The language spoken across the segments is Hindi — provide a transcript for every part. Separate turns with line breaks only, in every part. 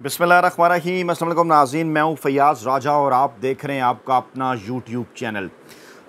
बिसमीम अल्लाम नाजीन मैं हूँ फयाज़ राजा और आप देख रहे हैं आपका अपना यूट्यूब चैनल।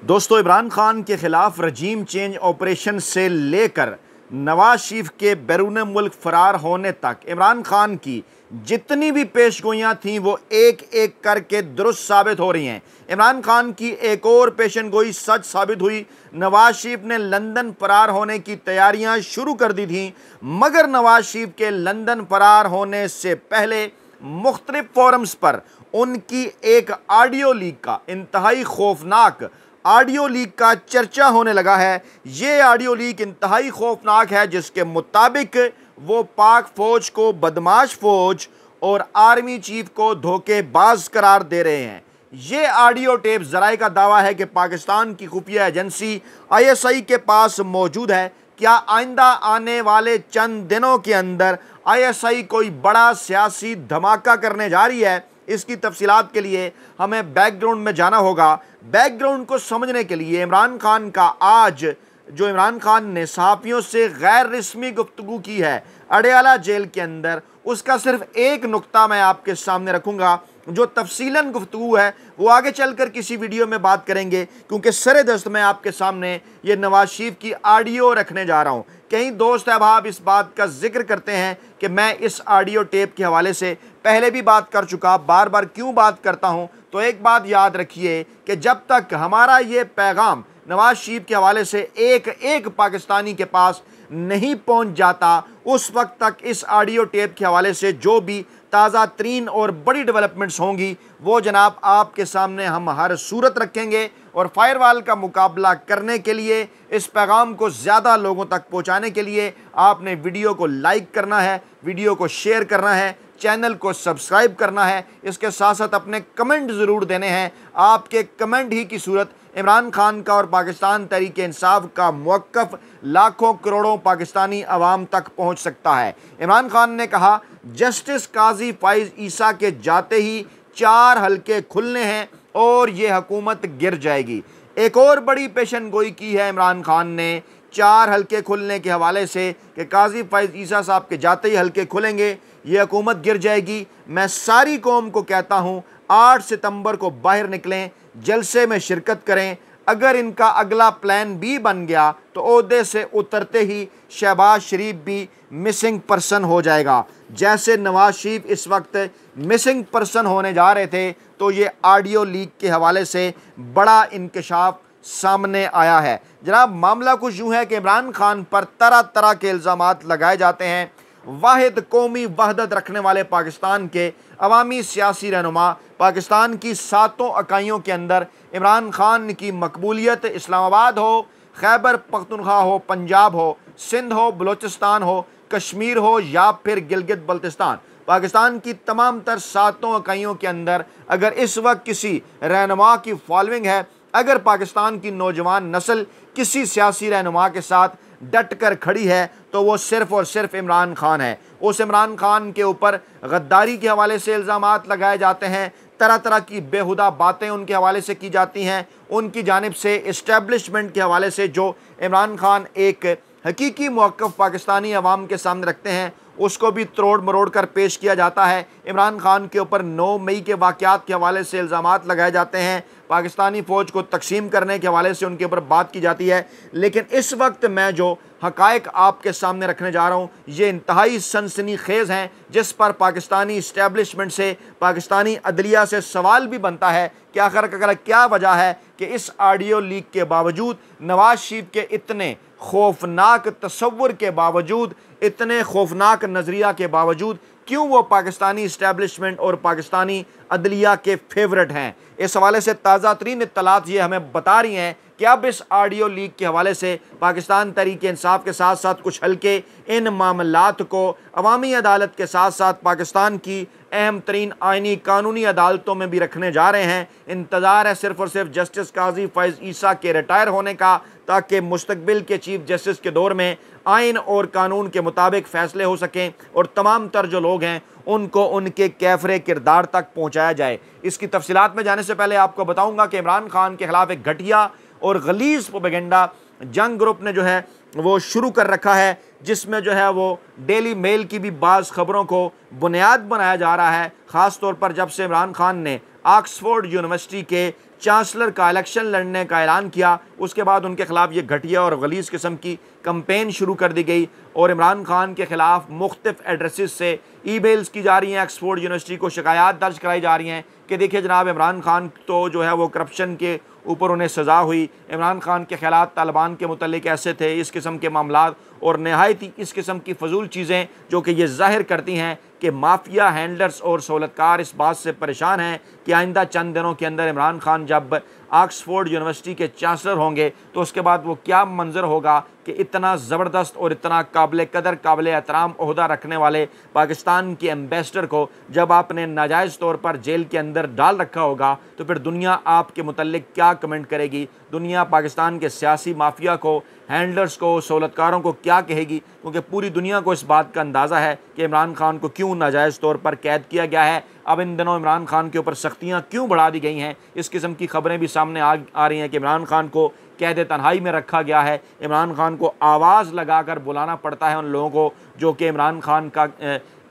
दोस्तों, इमरान खान के ख़िलाफ़ रजीम चेंज ऑपरेशन से लेकर नवाज़ शरीफ के बैरून मुल्क फ़रार होने तक इमरान खान की जितनी भी पेश गोइयाँ थीं, वो एक एक करके दुरुस्त साबित हो रही हैं। इमरान खान की एक और पेशन गोई सच साबित हुई। नवाज़ शरीफ ने लंदन फरार होने की तैयारियाँ शुरू कर दी थीं, मगर नवाज़ शरीफ के लंदन फरार होने से पहले मुख्तलिफ़ फोरम्स पर उनकी एक ऑडियो लीक का इंतहाई खौफनाक ऑडियो लीक का चर्चा होने लगा है। ये ऑडियो लीक इंतहाई खौफनाक है, जिसके मुताबिक वो पाक फ़ौज को बदमाश फ़ौज और आर्मी चीफ को धोखेबाज करार दे रहे हैं। ये ऑडियो टेप जराए का दावा है कि पाकिस्तान की खुफिया एजेंसी आईएसआई के पास मौजूद है। क्या आइंदा आने वाले चंद दिनों के अंदर आईएसआई कोई बड़ा सियासी धमाका करने जा रही है? इसकी तफसीत के लिए हमें बैकग्राउंड में जाना होगा। बैकग्राउंड को समझने के लिए इमरान खान का आज जो इमरान खान ने सहाफ़ियों से गैर रस्मी गुफ्तु की है, अडयाला जेल के अंदर, उसका सिर्फ़ एक नुक्ता मैं आपके सामने रखूँगा। जो तफसीलन गुफ्तु है, वो आगे चलकर किसी वीडियो में बात करेंगे, क्योंकि सर दस्त में आपके सामने ये नवाज़ शरीफ की ऑडियो रखने जा रहा हूँ। कई दोस्त अहबाब इस बात का ज़िक्र करते हैं कि मैं इस ऑडियो टेप के हवाले से पहले भी बात कर चुका बार बार क्यों बात करता हूँ? तो एक बात याद रखिए कि जब तक हमारा ये पैगाम नवाज़ शरीफ के हवाले से एक एक पाकिस्तानी के पास नहीं पहुँच जाता, उस वक्त तक इस ऑडियो टेप के हवाले से जो भी ताज़ा तरीन और बड़ी डेवलपमेंट्स होंगी। वो जनाब आपके सामने हम हर सूरत रखेंगे और फायरवाल का मुकाबला करने के लिए, इस पैगाम को ज़्यादा लोगों तक पहुँचाने के लिए आपने वीडियो को लाइक करना है, वीडियो को शेयर करना है चैनल को सब्सक्राइब करना है। इसके साथ साथ अपने कमेंट ज़रूर देने हैं। आपके कमेंट ही की सूरत। इमरान खान का और पाकिस्तान तरीके इंसाफ का मौक़ लाखों करोड़ों पाकिस्तानी अवाम तक पहुँच सकता है। इमरान खान ने कहा, जस्टिस काजी फाइज ईसा के जाते ही चार हलके खुलने हैं और ये हकूमत गिर जाएगी। एक और बड़ी पेशन गोई की है इमरान खान ने। चार हलके खुलने के हवाले से कि काजी फैज़ ईसा साहब के जाते ही हलके खुलेंगे। ये हुकूमत गिर जाएगी। मैं सारी कौम को कहता हूँ, आठ सितंबर को बाहर निकलें, जलसे में शिरकत करें। अगर इनका अगला प्लान भी बन गया तो अहदे से उतरते ही शहबाज शरीफ भी मिसिंग पर्सन हो जाएगा। जैसे नवाज़ शरीफ इस वक्त मिसिंग पर्सन होने जा रहे थे तो ये ऑडियो लीक के हवाले से बड़ा इंकशाफ सामने आया है। जनाब, मामला कुछ यूँ है कि इमरान खान पर तरह तरह के इल्ज़ाम लगाए जाते हैं। वाद कौमी वहदत रखने वाले पाकिस्तान के अवामी सियासी रहनुमा, पाकिस्तान की सातों इकाइयों के अंदर इमरान खान की मकबूलीत इस्लामाबाद हो, खैबर पख्तनख्वा हो, पंजाब हो, सिंध हो, बलोचिस्तान हो, कश्मीर हो या फिर गिलगित बल्तिस्तान। पाकिस्तान की तमाम तर सातों इकाइयों के अंदर अगर इस वक्त किसी रहनुमा की फॉलोइंग है, अगर पाकिस्तान की नौजवान नस्ल किसी सियासी रहनुमा के साथ डट कर खड़ी है तो वो सिर्फ़ और सिर्फ़ इमरान खान है। उस इमरान खान के ऊपर गद्दारी के हवाले से इल्ज़ाम लगाए जाते हैं। तरह तरह की बेहुदा बातें उनके हवाले से की जाती हैं। उनकी जानब से इस्टेब्लिशमेंट के हवाले से जो इमरान खान एक हकीकी मौक़ पाकिस्तानी अवाम के सामने रखते हैं, उसको भी तोड़ मरोड़ कर पेश किया जाता है। इमरान खान के ऊपर 9 मई के वाक़ात के हवाले से इल्ज़ाम लगाए जाते हैं। पाकिस्तानी फ़ौज को तकसीम करने के हवाले से उनके ऊपर बात की जाती है। लेकिन इस वक्त मैं जो हकायक आपके सामने रखने जा रहा हूँ, ये इंतहाई सनसनी खेज़ हैं, जिस पर पाकिस्तानी इस्टेबलिशमेंट से, पाकिस्तानी अदलिया से सवाल भी बनता है कि आखिर क्या वजह है कि इस ऑडियो लीक के बावजूद, नवाज़ शरीफ के इतने खौफनाक तस्वुर के बावजूद, इतने खौफनाक नज़रिया के बावजूद क्यों वो पाकिस्तानी इस्टेबलिशमेंट और पाकिस्तानी अदलिया के फेवरेट हैं? इस हवाले से ताज़ा तरीन इतलात ये हमें बता रही हैं कि अब इस ऑडियो लीक के हवाले से पाकिस्तान तरीके इंसाफ के साथ साथ कुछ हल्के इन मामलात को अवामी अदालत के साथ साथ पाकिस्तान की अहम तरीन आइनी कानूनी अदालतों में भी रखने जा रहे हैं। इंतज़ार है सिर्फ़ और सिर्फ़ जस्टिस काजी फैज़ ईसा के रिटायर होने का। ताकि मुस्तबिल के चीफ जस्टिस के दौर में आइन और कानून के मुताबिक फ़ैसले हो सकें और तमाम तर जो लोग हैं, उनको उनके कैफरे किरदार तक पहुँचाया जाए। इसकी तफसीत में जाने से पहले आपको बताऊँगा कि इमरान खान के ख़िलाफ़ एक घटिया और गलीज प्रोपेगेंडा जंग ग्रुप ने जो है, वो शुरू कर रखा है, जिसमें जो है, वो डेली मेल की भी बाज़ ख़बरों को बुनियाद बनाया जा रहा है। ख़ास तौर पर जब से इमरान खान ने ऑक्सफोर्ड यूनिवर्सिटी के चांसलर का इलेक्शन लड़ने का ऐलान किया। उसके बाद उनके खिलाफ ये घटिया और गलीज़ किस्म की कंपेन शुरू कर दी गई और इमरान खान के ख़िलाफ़ मुख्तफ एड्रेस से ई मेल्स की जा रही हैं। ऑक्सफोर्ड यूनिवर्सिटी को शिकायत दर्ज कराई जा रही हैं कि देखिए जनाब, इमरान खान तो जो है वो करप्शन के ऊपर उन्हें सज़ा हुई। इमरान खान के ख्याल तालिबान के मतलब ऐसे थे, इस किस्म के मामला और नहायत इस किस्म की फजूल चीज़ें जो कि ये ज़ाहिर करती हैं कि माफिया हैंडलर्स और सहूलतकार इस बात से परेशान हैं कि आइंदा चंद दिनों के अंदर इमरान खान जब ऑक्सफोर्ड यूनिवर्सिटी के चांसलर होंगे तो उसके बाद वो क्या मंजर होगा कि इतना ज़बरदस्त और इतना काबिल कदर, काबिल एहतराम अहदा रखने वाले पाकिस्तान के एम्बेसडर को जब आपने नाजायज़ तौर पर जेल के अंदर डाल रखा होगा तो फिर दुनिया आपके मतलब क्या कमेंट करेगी? दुनिया पाकिस्तान के सियासी माफिया को हैंडलर्स को सहूलतकारों को क्या कहेगी? क्योंकि पूरी दुनिया को इस बात का अंदाज़ा है कि इमरान खान को क्यों नाजायज़ तौर पर कैद किया गया है। अब इन दिनों इमरान खान के ऊपर सख्तियाँ क्यों बढ़ा दी गई हैं? इस किस्म की खबरें भी सामने आ आ रही हैं कि इमरान खान को कैद तनहाई में रखा गया है। इमरान खान को आवाज़ लगाकर बुलाना पड़ता है उन लोगों को, जो कि इमरान खान का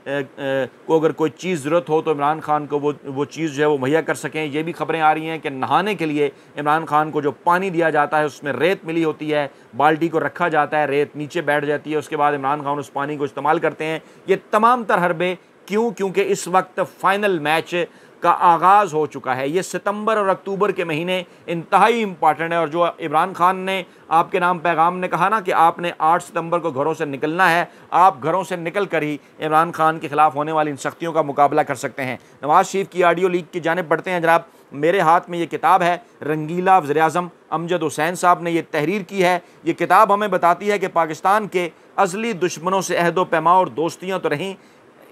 को अगर कोई चीज़ ज़रूरत हो तो इमरान खान को वो वो चीज़ जो है वो मुहैया कर सकें। ये भी खबरें आ रही हैं कि नहाने के लिए इमरान खान को जो पानी दिया जाता है, उसमें रेत मिली होती है, बाल्टी को रखा जाता है, रेत नीचे बैठ जाती है, उसके बाद इमरान खान उस पानी को इस्तेमाल करते हैं। ये तमाम तर हरबे क्यों? क्योंकि इस वक्त फ़ाइनल मैच का आगाज़ हो चुका है। ये सितंबर और अक्टूबर के महीने इंतहाई इंपॉर्टेंट है और जो इमरान खान ने आपके नाम पैगाम ने कहा ना कि आपने 8 सितंबर को घरों से निकलना है। आप घरों से निकल कर ही इमरान खान के ख़िलाफ़ होने वाली इन सख्तियों का मुकाबला कर सकते हैं। नवाज़ शरीफ की आडियो लीक की जानब पढ़ते हैं। जनाब, मेरे हाथ में ये किताब है, रंगीला वज़र अजम अमजद हुसैन साहब ने यह तहरीर की है। ये किताब हमें बताती है कि पाकिस्तान के असली दुश्मनों से अहदो पैमा और दोस्तियाँ तो रहीं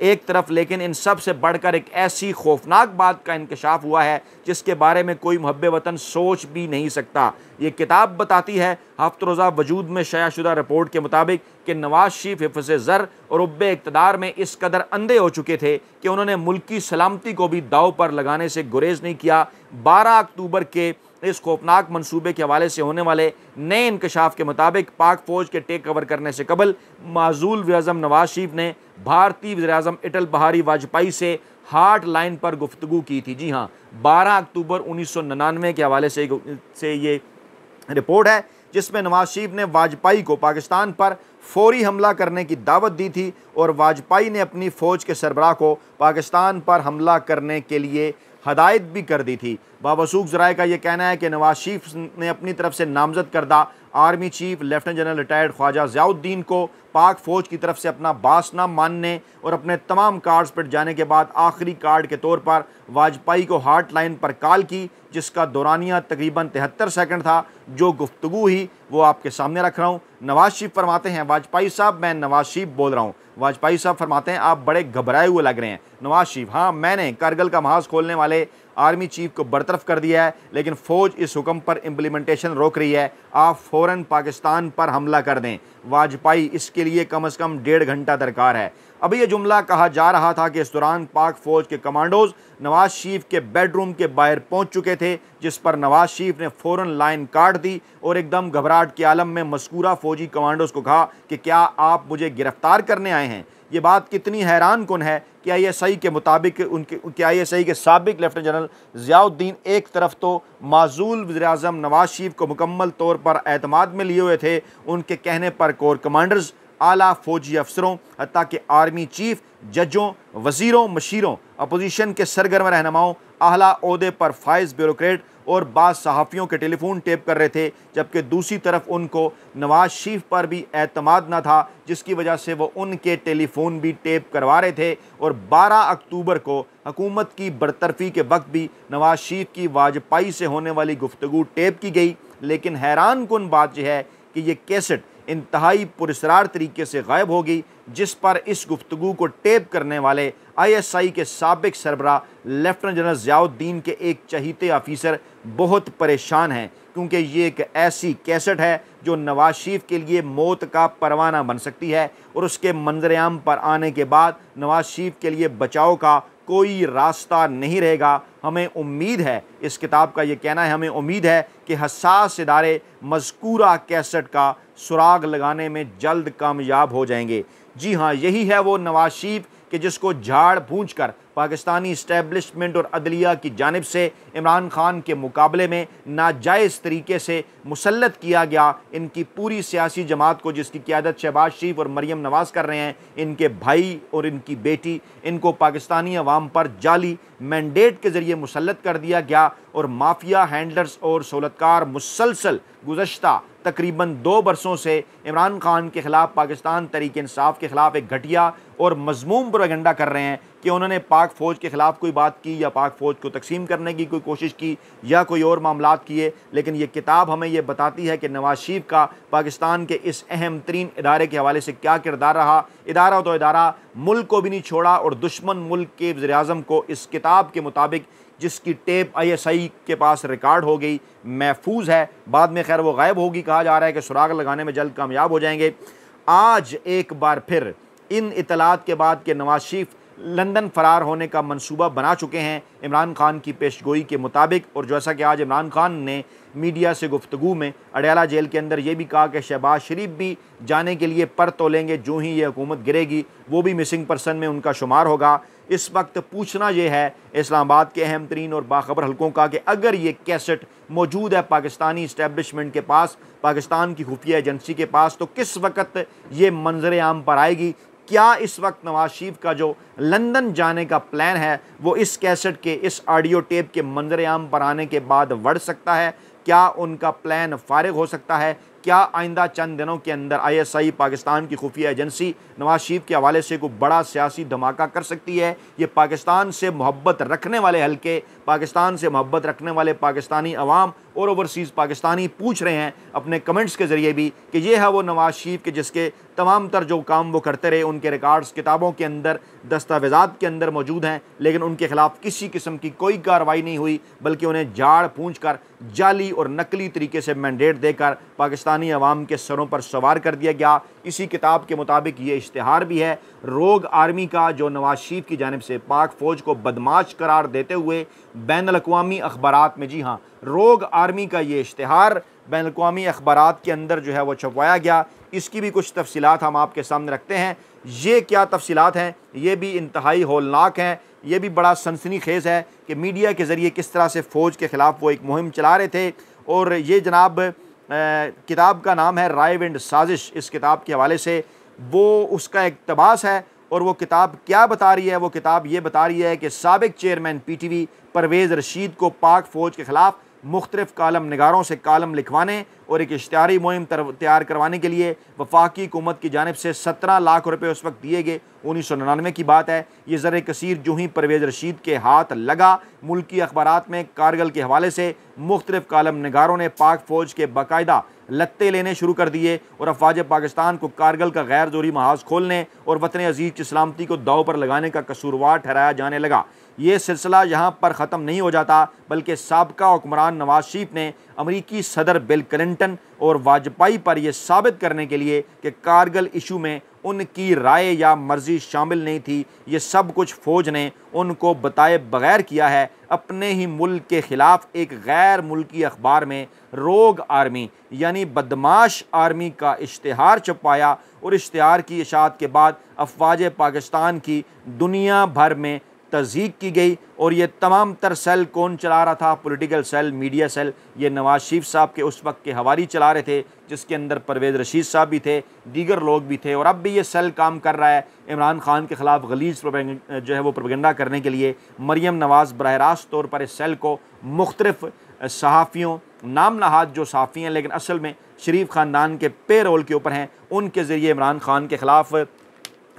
एक तरफ़, लेकिन इन सबसे बढ़कर एक ऐसी खौफनाक बात का इंकशाफ हुआ है, जिसके बारे में कोई महब वतन सोच भी नहीं सकता। ये किताब बताती है हफ्त रोज़ा वजूद में शयाशुदा रिपोर्ट के मुताबिक कि नवाज़ शरीफ हिफ्स ज़र और उब इकतदार में इस कदर अंधे हो चुके थे कि उन्होंने मुल्की सलामती को भी दाव पर लगाने से गुरेज नहीं किया। बारह अक्टूबर के इस खौफनाक मनसूबे के हवाले से होने वाले नए इंकशाफ के मुताबिक पाक फ़ौज के टेक कवर करने से कबल माजूल वज़म नवाज़ शरीफ ने भारतीय वज़ी अजम अटल बहारी वाजपेयी से हार्ट लाइन पर गुफ्तु की थी। जी हाँ बारह अक्टूबर उन्नीस सौ निन्यानवे के हवाले से से ये रिपोर्ट है, जिसमें नवाज़ शरीफ ने वाजपेयी को पाकिस्तान पर फौरी हमला करने की दावत दी थी और वाजपेयी ने अपनी फ़ौज के सरबराह को पाकिस्तान पर हमला करने के लिए हदायत भी कर दी थी। बाबसूख जराए का यह कहना है कि नवाज़ शरीफ ने अपनी तरफ़ से नामजद करदा। Army chief, lieutenant general retired Khawaja Ziauddin को पाक फ़ौज की तरफ़ से अपना बास नाम मानने और अपने तमाम कार्ड्स पर जाने के बाद आखिरी कार्ड के तौर पर वाजपेयी को हार्ट लाइन पर कॉल की, जिसका दौरानिया तकरीबन तिहत्तर सेकंड था। जो गुफ्तु ही वो आपके सामने रख रहा हूँ। नवाज़ शरीफ फरमाते हैं, वाजपेयी साहब, मैं नवाज़ शरीफ बोल रहा हूँ। वाजपेयी साहब फरमाते हैं, आप बड़े घबराए हुए लग रहे हैं। नवाज़ शरीफ हाँ मैंने कारगिल का महाज खोलने वाले आर्मी चीफ को बरतरफ कर दिया है, लेकिन फ़ौज इस हुक्म पर इम्प्लीमेंटेशन रोक रही है। आप फ़ौर पाकिस्तान पर हमला कर दें। वाजपेयी इसके लिए कम अज़ कम डेढ़ घंटा दरकार है। अभी यह जुमला कहा जा रहा था कि इस दौरान पाक फ़ौज के कमांडोज नवाज़ शरीफ के बेडरूम के बाहर पहुँच चुके थे, जिस पर नवाज़ शरीफ ने फ़ौरन लाइन काट दी और एकदम घबराहट के आलम में मस्कूरा फ़ौजी कमांडोज को कहा कि क्या आप मुझे गिरफ़्तार करने आए हैं? ये बात कितनी हैरान कन है कि आई एस आई के मुताबिक उनके, कि आई एस आई के सबक लेफ्टिनेंट जनरल ज़ियाउद्दीन एक तरफ़ तो माजूल वज़ी अजम नवाज़ शरीफ को मुकम्मल तौर पर अतमाद में लिए हुए थे, उनके कहने पर कोर कमांडर्स, आला फौजी अफसरों हती कि आर्मी चीफ, जजों, वजीरों, मशीरों, अपोजिशन के सरगर्म रहनुमाओं अहला अहदे पर फाइज ब्यूरोक्रेट और बाद सहाफ़ियों के टेलीफोन टेप कर रहे थे, जबकि दूसरी तरफ़ उनको नवाज़ शरीफ पर भी अतमाद न था, जिसकी वजह से वो उनके टेलीफोन भी टेप करवा रहे थे। और 12 अक्टूबर को हकूमत की बरतरफी के वक्त भी नवाज़ शरीफ की वाजपाई से होने वाली गुफ्तु टेप की गई, लेकिन हैरान कन बात यह है कि ये कैसेट इंतहाई पुरसरार तरीके से गायब होगी जिस पर इस गुफ्तु को टेप करने वाले आई एस आई के सबक सरबरा लेफ्टिनेंट जनरल ज़ियाउद्दीन के एक चहीते ऑफिसर बहुत परेशान हैं, क्योंकि ये एक ऐसी कैसेट है जो नवाज़ शरीफ के लिए मौत का परवाना बन सकती है और उसके मंजरेआम पर आने के बाद नवाज़ शरीफ के लिए बचाव का कोई रास्ता नहीं रहेगा। हमें उम्मीद है, इस किताब का ये कहना है, हमें उम्मीद है कि हसास इदारे मजकूरा कैसेट का सुराग लगाने में जल्द कामयाब हो जाएँगे। जी हाँ यही है वो नवाज़ शरीफ कि जिसको झाड़ पूछ कर पाकिस्तानी इस्टेबलिशमेंट और अदलिया की जानब से इमरान खान के मुकाबले में नाजायज़ तरीके से मुसलत किया गया, इनकी पूरी सियासी जमात को जिसकी क्यादत शहबाज शरीफ और मरीम नवाज़ कर रहे हैं, इनके भाई और इनकी बेटी, इनको पाकिस्तानी अवाम पर जाली मैंडेट के ज़रिए मुसलत कर दिया गया और माफिया हैंडलर्स और सहूलतकार मुसलसल गुजशत तकरीबन दो बरसों से इमरान खान के ख़िलाफ़, पाकिस्तान तरीके इंसाफ के ख़िलाफ़ एक घटिया और मजमूम प्रोगंडा कर रहे हैं कि उन्होंने पाक फ़ौज के ख़िलाफ़ कोई बात की या पाक फ़ौज को तकसीम करने की कोई कोशिश की या कोई और मामला किए। लेकिन ये किताब हमें ये बताती है कि नवाज़ शरीफ का पाकिस्तान के इस अहम तरीन इदारे के हवाले से क्या किरदार रहा। इदारा तो इदारा, मुल्क को भी नहीं छोड़ा और दुश्मन मुल्क के वज़ी अजम को इस किताब के मुताबिक जिसकी टेप आईएसआई के पास रिकॉर्ड हो गई, महफूज है। बाद में खैर वो गायब होगी। कहा जा रहा है कि सुराग लगाने में जल्द कामयाब हो जाएँगे। आज एक बार फिर इन इतलात के बाद के नवाज़ शरीफ लंदन फ़रार होने का मंसूबा बना चुके हैं। इमरान खान की पेशगोई के मुताबिक, और जैसा कि आज इमरान खान ने मीडिया से गुफ्तु में अडयाला जेल के अंदर ये भी कहा कि शहबाज शरीफ भी जाने के लिए पर तोलेंगे, जो ही ये हुकूमत गिरेगी, वो भी मिसिंग पर्सन में उनका शुमार होगा। इस वक्त पूछना ये है, इस्लामाबाद के अहम तरीन और बाखबर हल्कों का कि अगर ये कैसेट मौजूद है पाकिस्तानी इस्टेबलिशमेंट के पास, पाकिस्तान की खुफिया एजेंसी के पास तो किस वक्त ये मंजर आम पर आएगी? क्या इस वक्त नवाज़ शरीफ का जो लंदन जाने का प्लान है, वो इस कैसेट के, इस ऑडियो टेप के मंजर आम पर आने के बाद बढ़ सकता है? क्या उनका प्लान फारग हो सकता है? क्या आइंदा चंद दिनों के अंदर आईएसआई पाकिस्तान की खुफिया एजेंसी, नवाज़ शरीफ के हवाले से कोई बड़ा सियासी धमाका कर सकती है? ये पाकिस्तान से मोहब्बत रखने वाले हल्के, पाकिस्तान से मोहब्बत रखने वाले पाकिस्तानी अवाम और ओवरसीज़ पाकिस्तानी पूछ रहे हैं अपने कमेंट्स के ज़रिए भी कि ये है वो नवाज़ शरीफ के जिसके तमाम तर जो काम वो करते रहे, उनके रिकॉर्ड्स किताबों के अंदर, दस्तावेज़ात के अंदर मौजूद हैं, लेकिन उनके ख़िलाफ़ किसी किस्म की कोई कार्रवाई नहीं हुई, बल्कि उन्हें झाड़ पूँछ कर जाली और नकली तरीके से मैंडेट देकर पाकिस्तानी अवाम के सरों पर सवार कर दिया गया। इसी किताब के मुताबिक ये इश्तहार भी है, रोग आर्मी का जो नवाज़ शरीफ की जानब से पाक फ़ौज को बदमाश करार देते हुए बैन अवी अखबार में, जी हाँ रोग आर्मी का ये इश्तहार बैन अवी अखबार के अंदर जो है वो छपवाया गया। इसकी भी कुछ तफसीत हम आपके सामने रखते हैं। ये क्या तफसीत हैं? ये भी इंतहाई होलनाक हैं। ये भी बड़ा सनसनी खेज़ है कि मीडिया के ज़रिए किस तरह से फ़ौज के ख़िलाफ़ वो एक मुहिम चला रहे थे। और ये जनाब किताब का नाम है राय विंड साजिश इस किताब के हवाले से। वो उसका इकतबास है और वो किताब क्या बता रही है? वो किताब ये बता रही है कि सबक chairman P T V Pervez Rashid को पाक फ़ौज के ख़िलाफ़ मुख्तलिफ़ कालम नगारों से कालम लिखवाने और एक इश्तारी मुहिम तैयार करवाने के लिए वफाकी हुकूमत की जानब से सत्रह लाख रुपये उस वक्त दिए गए। उन्नीस सौ निन्यानवे की बात है, ये ज़र कसीर जो ही परवेज़ रशीद के हाथ लगा, मुल्की अखबार में कारगिल के हवाले से मुख्तलिफ़ कालम नगारों ने पाक फ़ौज के बाकायदा लत्ते लेने शुरू कर दिए और अफवाज पाकिस्तान को कारगिल का गैर जोरी महाज खोलने और वतन अज़ीज़ की सलामती को दाव पर लगाने का कसूरवार ठहराया जाने लगा। ये सिलसिला यहाँ पर ख़त्म नहीं हो जाता, बल्कि सबका हुक्मरान नवाज़ शरीफ ने अमरीकी सदर बिल क्लिंटन और वाजपेयी पर यह साबित करने के लिए कि कारगिल इशू में उनकी राय या मर्ज़ी शामिल नहीं थी। ये सब कुछ फ़ौज ने उनको बताए बगैर किया है। अपने ही मुल्क के ख़िलाफ़ एक गैर मुल्की अखबार में रोग आर्मी, यानी बदमाश आर्मी का इश्तहार छपाया और इश्तहार की इशात के बाद अफवाज पाकिस्तान की दुनिया भर में तजीक की गई और ये तमाम तर सेल कौन चला रहा था? पॉलिटिकल सेल मीडिया सेल ये नवाज़ शरीफ साहब के उस वक्त के हवारी चला रहे थे, जिसके अंदर परवेज़ रशीद साहब भी थे, दीगर लोग भी थे और अब भी ये सेल काम कर रहा है इमरान खान के ख़िलाफ़ गलीज जो है वो प्रोपेगंडा करने के लिए। मरीम नवाज़ बरह रास्त तौर पर इस सेल को मुख्तफ सहाफ़ियों नाम नहाद जो सहाफ़ी हैं, लेकिन असल में शरीफ ख़ानदान के पे रोल के ऊपर हैं। उनके ज़रिए इमरान खान के ख़िलाफ़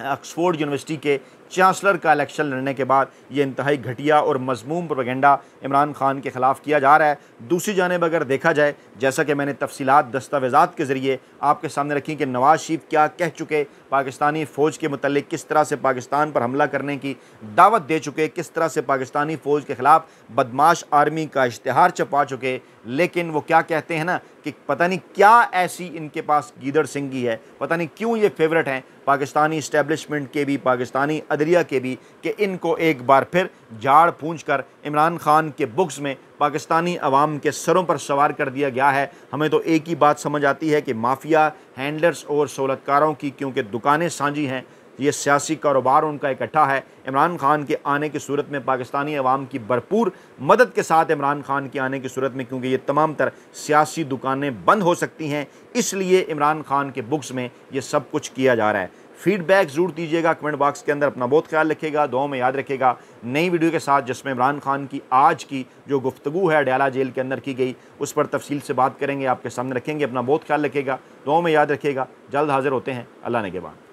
ऑक्सफोर्ड यूनिवर्सिटी के चांसलर का इलेक्शन लड़ने के बाद ये इंतहाई घटिया और मजमूम प्रोपेगेंडा इमरान खान के ख़िलाफ़ किया जा रहा है। दूसरी जानब अगर देखा जाए जैसा कि मैंने तफसीत दस्तावेज़ात के ज़रिए आपके सामने रखी कि नवाज़ शरीफ क्या कह चुके, पाकिस्तानी फ़ौज के मतलब किस तरह से पाकिस्तान पर हमला करने की दावत दे चुके, किस तरह से पाकिस्तानी फ़ौज के ख़िलाफ़ बदमाश आर्मी का इश्तहार छपा चुके, लेकिन वो क्या कहते हैं ना कि पता नहीं क्या ऐसी इनके पास गीदड़ सिंगी है, पता नहीं क्यों ये फेवरेट हैं, पाकिस्तानी इस्टेबलिशमेंट के भी, पाकिस्तानी अदलिया के भी, कि इनको एक बार फिर झाड़ पूंछ कर इमरान खान के बुक्स में पाकिस्तानी अवाम के सरों पर सवार कर दिया गया है। हमें तो एक ही बात समझ आती है कि माफिया, हैंडलर्स और सहूलतकारों की क्योंकि दुकानें साझी हैं, ये सियासी कारोबार उनका इकट्ठा है। इमरान खान के आने की सूरत में पाकिस्तानी अवाम की भरपूर मदद के साथ इमरान खान के आने की सूरत में क्योंकि ये तमाम तर सियासी दुकानें बंद हो सकती हैं, इसलिए इमरान खान के बुक्स में ये सब कुछ किया जा रहा है। फीडबैक ज़रूर दीजिएगा, कमेंट बॉक्स के अंदर अपना बहुत ख्याल रखेगा दो में याद रखेगा नई वीडियो के साथ जिसमें इमरान खान की आज की जो गुफ्तु है डयाला जेल के अंदर की गई, उस पर तफसील से बात करेंगे, आपके सामने रखेंगे, अपना बहुत ख्याल रखेगा दो में याद रखेगा जल्द हाजिर होते हैं, अल्लाह ने के बाद।